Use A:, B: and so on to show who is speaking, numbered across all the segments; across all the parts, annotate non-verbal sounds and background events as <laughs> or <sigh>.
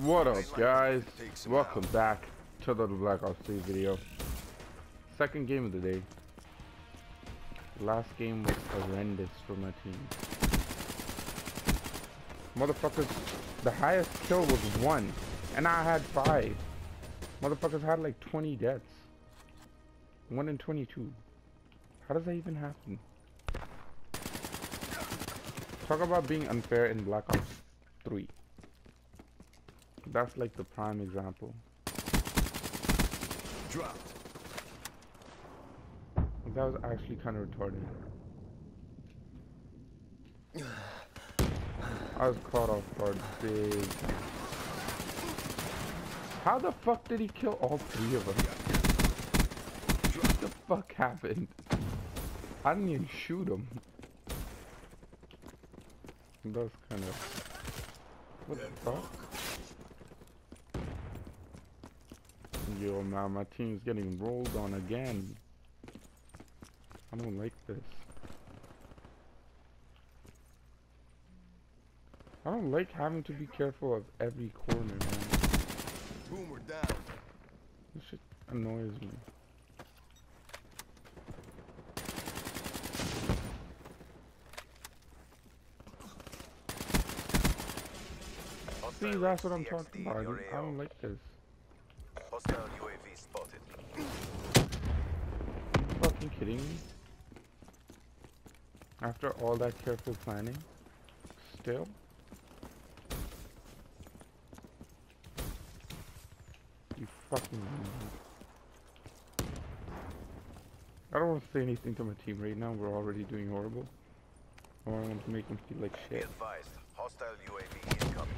A: What up guys? Welcome back to the Black Ops 3 video. Second game of the day. Last game was horrendous for my team. Motherfuckers, the highest kill was one, and I had five. Motherfuckers had like 20 deaths. One in 22. How does that even happen? Talk about being unfair in Black Ops 3. That's like the prime example.
B: Dropped.
A: That was actually kind of retarded. <sighs> I was caught off guard big. How the fuck did he kill all three of them? What the fuck happened? I didn't even shoot him. That's kind of... What the fuck? Yo, man, my team's getting rolled on again. I don't like this. I don't like having to be careful of every corner, man.
B: Boomer down.
A: This shit annoys me. See, that's what I'm talking about. I don't like this.
B: Hostile UAV spotted.
A: you fucking kidding me? After all that careful planning, still? You fucking I don't want to say anything to my team right now, we're already doing horrible. I don't want to make them feel like shit.
B: advised. Hostile UAV incoming.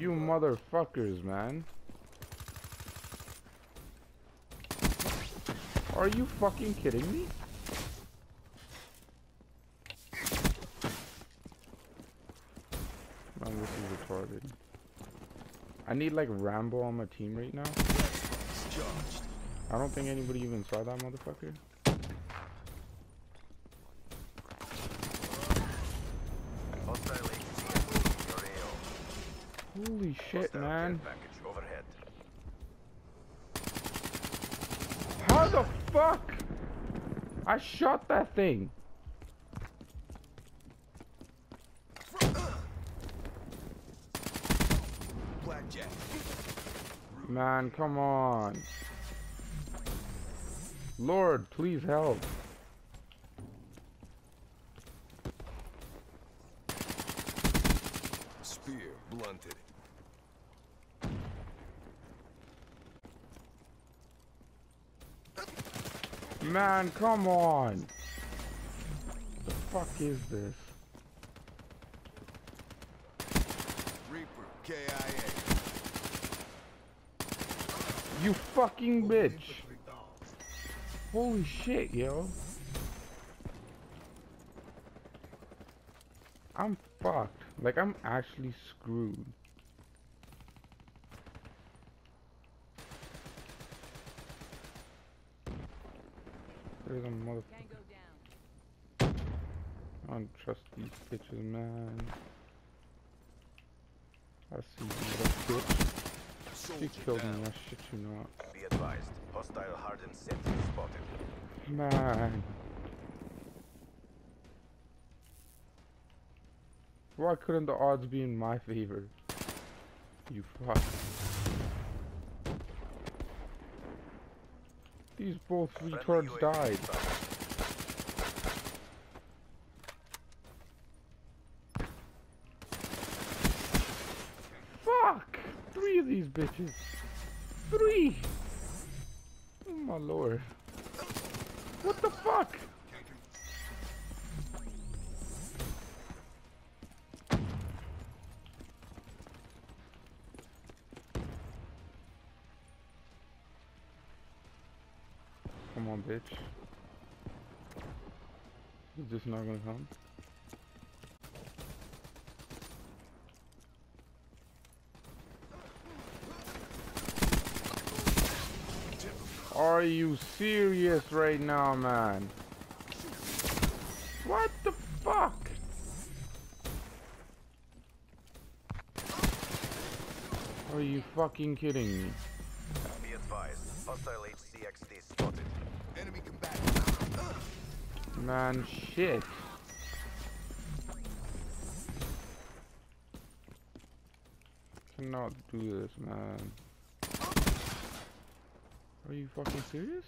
A: You motherfuckers, man. Are you fucking kidding me? Man, this is retarded. I need like Rambo on my team right now. I don't think anybody even saw that motherfucker.
B: Hostile HC your AO.
A: Holy shit,
B: Hostile
A: man.
B: care Package overhead.
A: How the fuck? I shot that thing. Man, come on. Lord, please help. Man, come on. The fuck is this?
B: Reaper. KIA.
A: You fucking bitch. Holy shit, yo. I'm fucked. Like, I'm actually screwed. There's a mother.
C: Tango down.
A: I don't trust these bitches, man. I see you, that bitch. She killed me. I shit you not.
B: Be advised. Hostile hardened sentry spotted.
A: Man. Why couldn't the odds be in my favor? You fuck. These both retards died. Fuck! Three of these bitches. Three! Oh my lord. What the fuck? Come on, bitch. Is this not gonna come? Are you serious right now, man? What the fuck? Are you fucking kidding me?
B: Be advised, hostile HCXD spotted.
D: Enemy combatant.
A: Man, shit. Cannot do this, man. Are you fucking serious?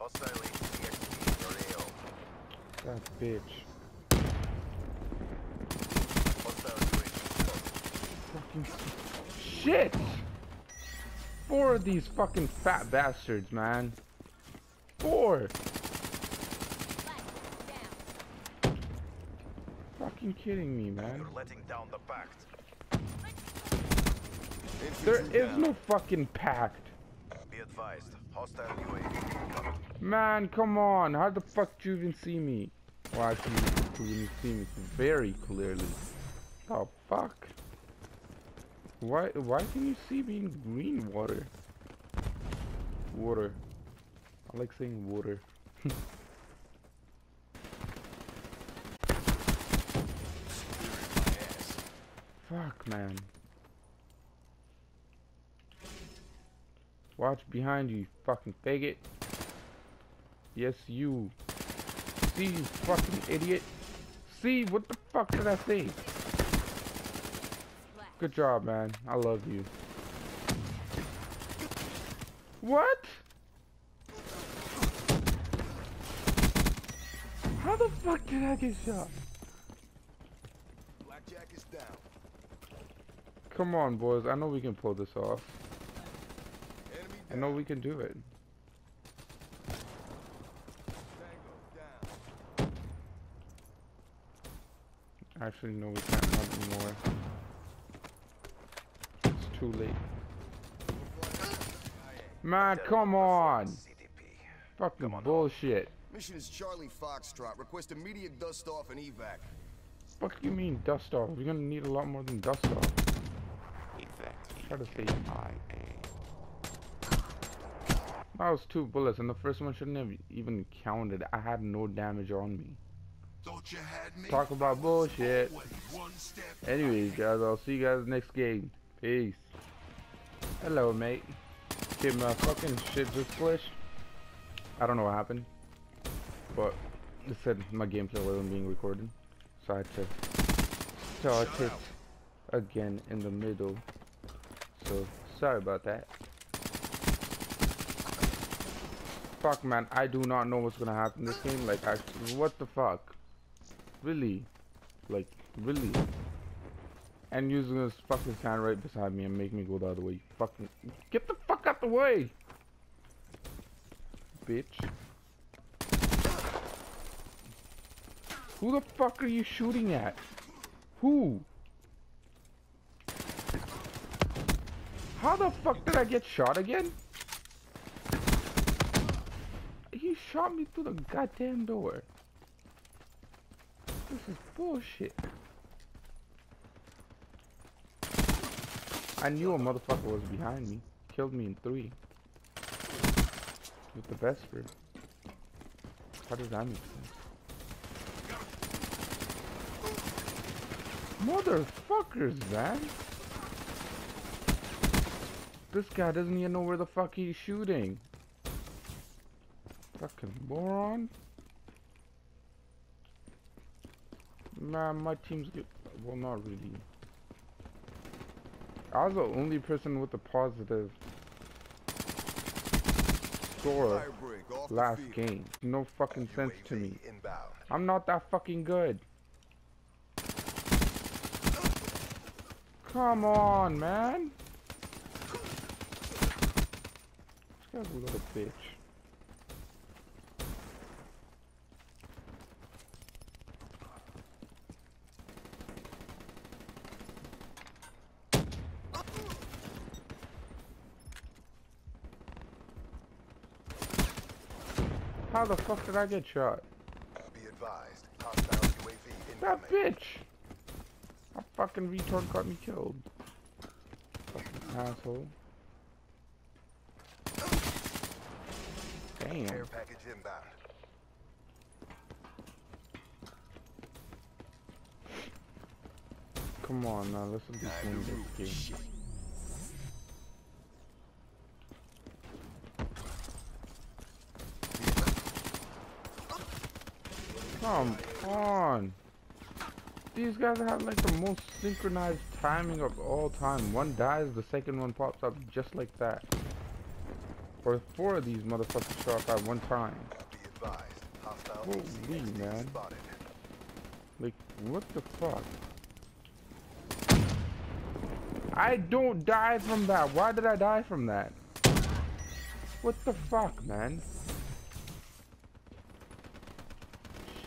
B: Hostile HCXD your AO.
A: That bitch.
B: Hostile UAV spotted.
A: Fucking shit! Four of these fucking fat bastards, man. Four! Fucking kidding me, man.
B: You're letting down the pact.
A: There
D: Infantry
A: is
D: down.
A: no fucking pact.
B: Be advised, hostile UAV.
A: Man, come on. How the fuck do you even see me? Well, actually, you can see me very clearly. The fuck? Why, why can you see me in green water? Water. I like saying water. <laughs> Fuck, man. Watch behind you, you fucking faggot. Yes, you. See, you fucking idiot. See, what the fuck did I see? Good job, man. I love you. What? How the fuck did I get shot?
D: Blackjack is down.
A: Come on, boys. I know we can pull this off. I know we can do it. Actually, no, we can't not anymore. It's too late. Man, come on!
B: CDP.
A: Fucking
B: Come on,
A: bullshit.
D: Mission is Charlie Foxtrot. Request immediate dust off and evac.
A: Fuck you mean dust off? We're gonna need a lot more than dust off. Try to say. That was two bullets, and the first one shouldn't have even counted. I had no damage on me.
D: Thought you had me.
A: Talk about bullshit. Anyways, guys, I'll see you guys next game. Peace. Hello, mate. Okay, my fucking shit just glitched. I don't know what happened, but it said my gameplay wasn't being recorded, so I had to start it again in the middle. So sorry about that. Fuck, man, I do not know what's gonna happen in this game. Like, I, what the fuck? Really? Like, really? And using this fucking stand right beside me and make me go the other way. Fucking get the fuck out the way, bitch. Who the fuck are you shooting at? Who? How the fuck did I get shot again? He shot me through the goddamn door. Oh, Is bullshit. I knew a motherfucker was behind me. Killed me in three. With the best Vesper. How does that make sense? Motherfuckers, man. This guy doesn't even know where the fuck he's shooting. Fucking moron. Man, my team's good. Well, not really. I was the only person with a positive score
D: Fire break off the
A: last game. No fucking sense to me. I'm not that fucking good. Come on, man. This guy's a little bitch. How the fuck did I get shot?
B: Be advised, hostile UAV
A: That bitch! That fucking retard got me killed. Fucking asshole. Damn.
B: Care package inbound.
A: Come on now, let's at least this game. Come on. These guys have like the most synchronized timing of all time. One dies, the second one pops up just like that. Or four of these motherfuckers show up at one time. Holy man. Like, what the fuck? I don't die from that. Why did I die from that? What the fuck, man?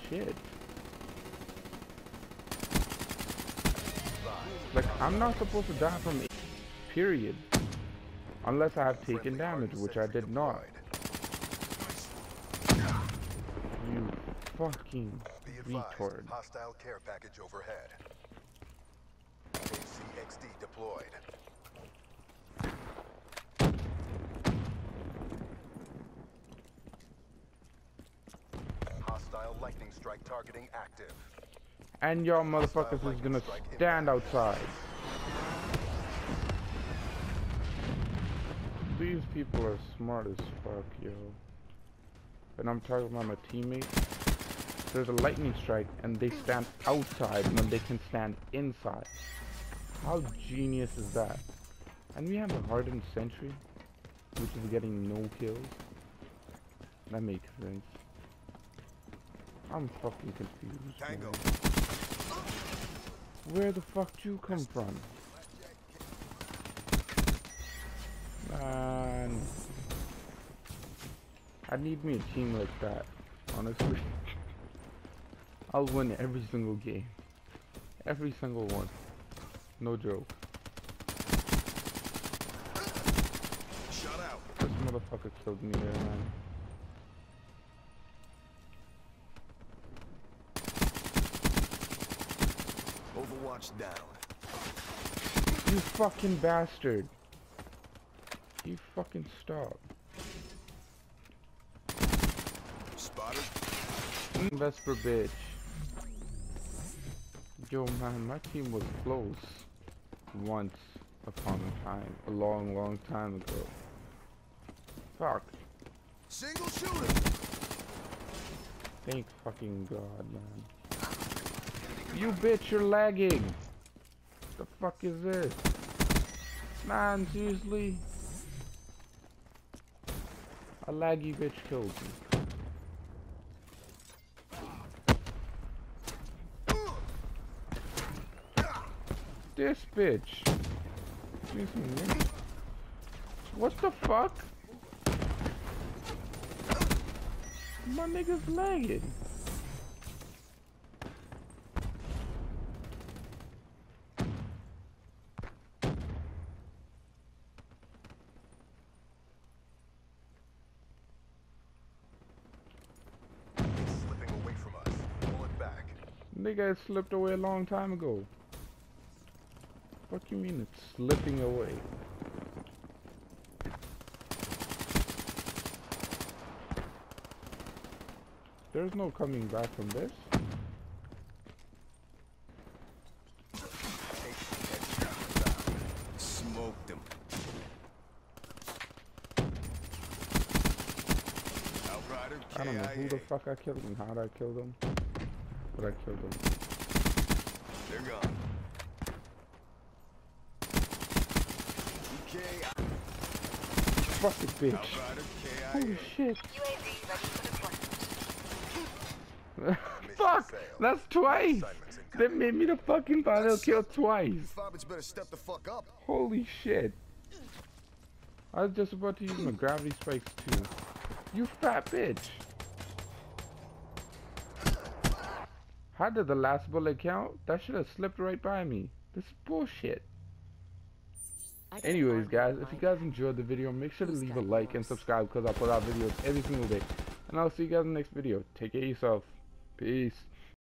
A: Shit. Like, I'm not supposed to die from it, period. Unless I have taken damage, which I did not. You fucking retard.
B: Hostile care package overhead. Lightning strike targeting active.
A: And y'all motherfuckers is gonna stand outside. These people are smart as fuck, yo. And I'm talking about my teammates. There's a lightning strike and they stand outside when they can stand inside. How genius is that? And we have a hardened sentry, which is getting no kills. That makes sense. I'm fucking confused.
D: Tango.
A: man. Where the fuck do you come from? Man. I need me a team like that, honestly. <laughs> I'll win every single game. Every single one. No joke.
D: Shut out.
A: This motherfucker killed me there, man.
D: Overwatch down.
A: You fucking bastard. You fucking stop.
D: Spotted.
A: Vesper bitch. Yo man, my team was close. Once upon a time. A long, long time ago. Fuck.
D: Single shooter.
A: Thank fucking god, man. You bitch, you're lagging. The fuck is this? Man, seriously? A laggy bitch killed me. This bitch. Excuse me. What the fuck? My nigga's lagging.
B: It's slipping away from us. Pull it back.
A: Nigga it slipped away a long time ago. What do you mean it's slipping away? There's no coming back from this.
D: Smoked. Outrider
A: I don't know who the fuck I killed and how I killed them. But I killed them.
D: They're gone. EK.
A: Fuck it, bitch. Holy shit. <laughs>
C: UAV ready for deployment. <laughs>
A: Fuck! That's twice! They made me the fucking final kill twice.
D: You fobbits better step the fuck up.
A: Holy shit. I was just about to use my gravity spikes too. You fat bitch. How did the last bullet count? That should have slipped right by me. This is bullshit. Anyways guys, if you guys enjoyed the video, make sure to leave a like and subscribe because I put out videos every single day. And I'll see you guys in the next video. Take care of yourself. Peace.